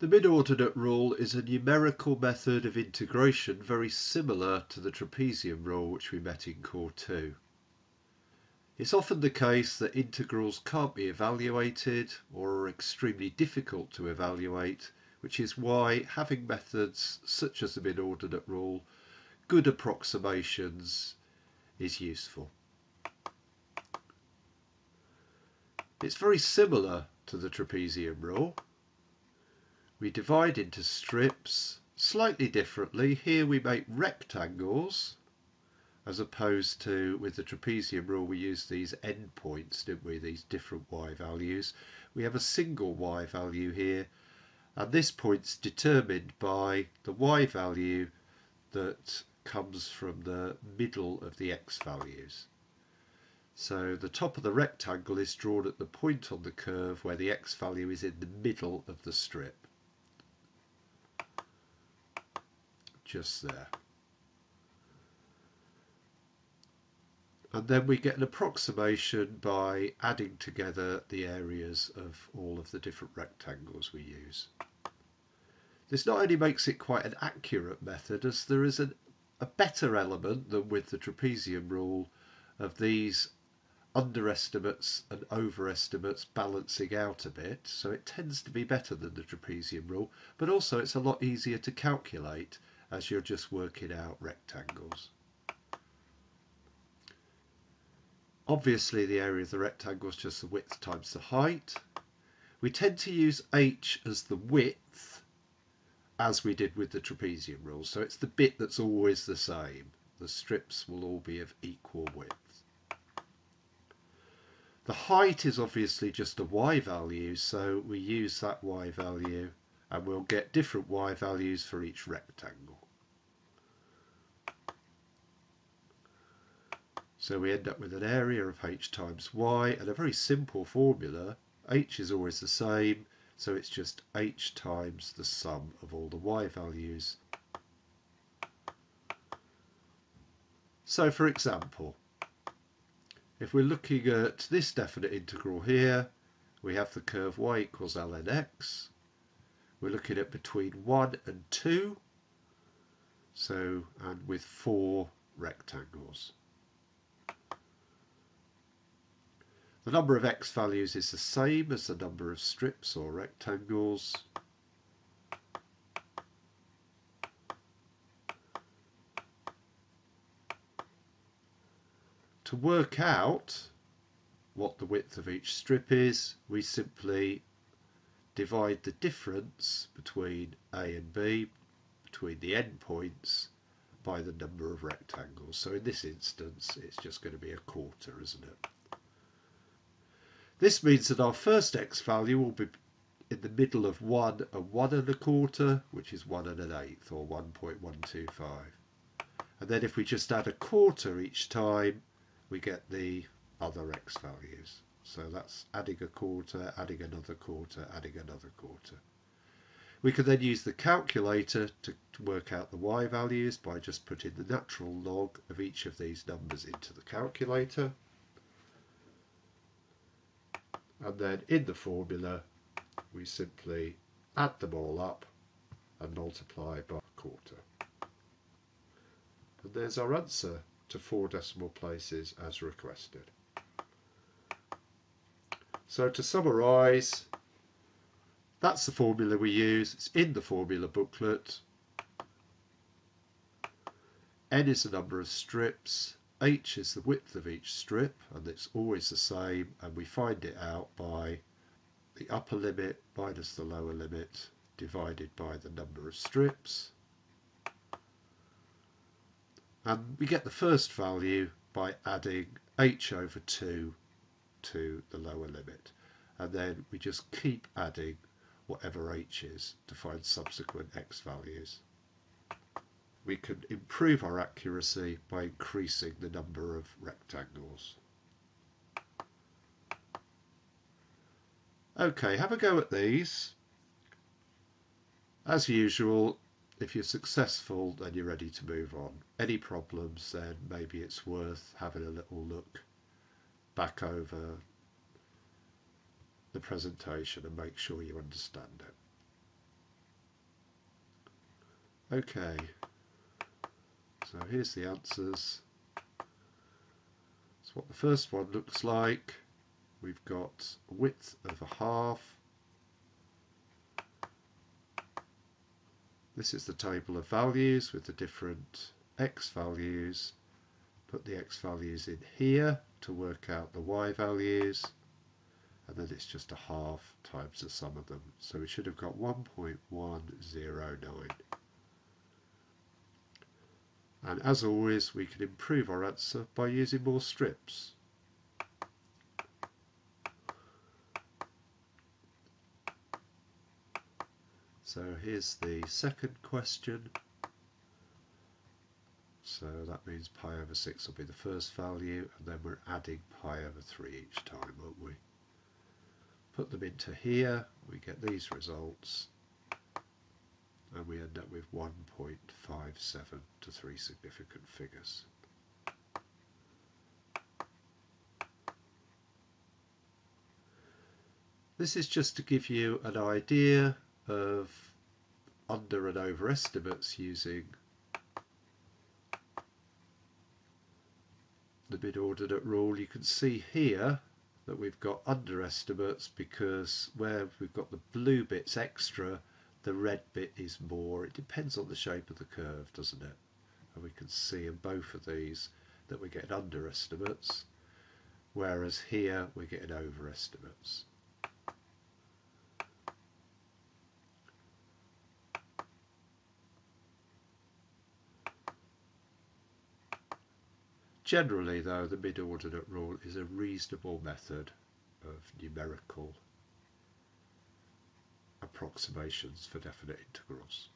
The mid-ordinate rule is a numerical method of integration very similar to the trapezium rule which we met in Core 2. It's often the case that integrals can't be evaluated or are extremely difficult to evaluate, which is why having methods such as the mid-ordinate rule, good approximations, is useful. It's very similar to the trapezium rule. We divide into strips slightly differently. Here we make rectangles as opposed to with the trapezium rule we use these endpoints, didn't we, these different y values. We have a single y value here and this point's determined by the y value that comes from the middle of the x values. So the top of the rectangle is drawn at the point on the curve where the x value is in the middle of the strip. Just there. And then we get an approximation by adding together the areas of all of the different rectangles we use. This not only makes it quite an accurate method as there is an, a better element than with the trapezium rule of these underestimates and overestimates balancing out a bit. So it tends to be better than the trapezium rule, but also it's a lot easier to calculate as you're just working out rectangles. Obviously the area of the rectangle is just the width times the height. We tend to use h as the width as we did with the trapezium rule. So it's the bit that's always the same. The strips will all be of equal width. The height is obviously just a y value, so we use that y value and we'll get different y values for each rectangle. So we end up with an area of h times y and a very simple formula. h is always the same, so it's just h times the sum of all the y values. So for example, if we're looking at this definite integral here, we have the curve y equals ln x. We're looking at between 1 and 2, so and with four rectangles. The number of x values is the same as the number of strips or rectangles. To work out what the width of each strip is, we simply divide the difference between A and B, between the endpoints, by the number of rectangles. So in this instance, it's just going to be a quarter, isn't it? This means that our first x value will be in the middle of 1 and 1 and a quarter, which is 1 and an eighth, or 1.125. And then if we just add a quarter each time, we get the other x values. So that's adding a quarter, adding another quarter, adding another quarter. We can then use the calculator to, work out the y values by just putting the natural log of each of these numbers into the calculator. And then in the formula, we simply add them all up and multiply by a quarter. And there's our answer to four decimal places as requested. So to summarise, that's the formula we use. It's in the formula booklet. N is the number of strips. H is the width of each strip, and it's always the same, and we find it out by the upper limit minus the lower limit divided by the number of strips. And we get the first value by adding h over 2 to the lower limit. And then we just keep adding whatever h is to find subsequent x values. We can improve our accuracy by increasing the number of rectangles. Okay, have a go at these. As usual, if you're successful, then you're ready to move on. Any problems, then maybe it's worth having a little look back over the presentation and make sure you understand it. Okay, so here's the answers. That's what the first one looks like. We've got width of a half. This is the table of values with the different x values. Put the x values in here to work out the y values and then it's just a half times the sum of them. So we should have got 1.109. And as always, we can improve our answer by using more strips. So here's the second question. So that means pi over 6 will be the first value, and then we're adding pi over 3 each time, aren't we? Put them into here, we get these results, and we end up with 1.57 to three significant figures. This is just to give you an idea of under and over estimates using the mid-ordinate rule. You can see here that we've got underestimates because where we've got the blue bits extra the red bit is more. It depends on the shape of the curve, doesn't it? And we can see in both of these that we're getting underestimates, whereas here we're getting overestimates. Generally, though, the mid-ordinate rule is a reasonable method of numerical approximations for definite integrals.